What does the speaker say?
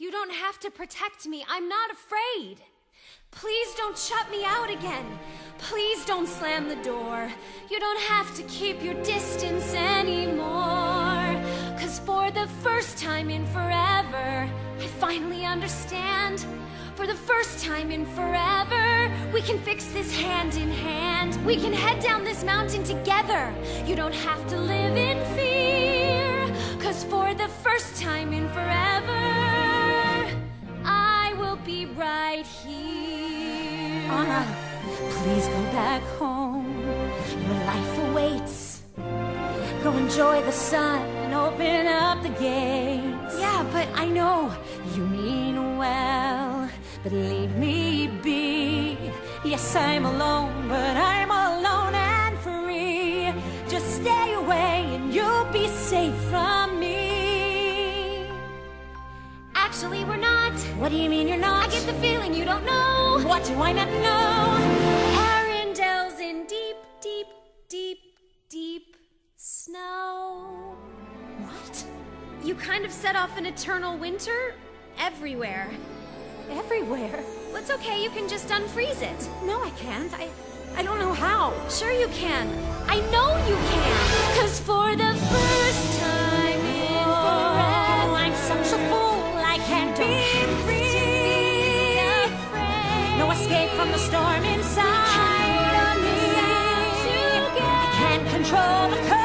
You don't have to protect me. I'm not afraid. Please don't shut me out again. Please don't slam the door. You don't have to keep your distance anymore. Cause for the first time in forever, I finally understand. For the first time in forever, we can fix this hand in hand. We can head down this mountain together. You don't have to live in fear. Anna, please go back home. Your life awaits. Go enjoy the sun and open up the gates. Yeah, but I know. You mean well, but leave me be. Yes, I'm alone, but I'm alone and free. Just stay away and you'll be safe from me. Actually. What do you mean you're not? I get the feeling you don't know. What do I not know? Arendelle's in deep, deep, deep, deep snow. What? You kind of set off an eternal winter everywhere. Everywhere? Well, it's okay, you can just unfreeze it. No, I can't. I, I don't know how. Sure you can. I know you can. Cause for from the storm inside of me. I can't control the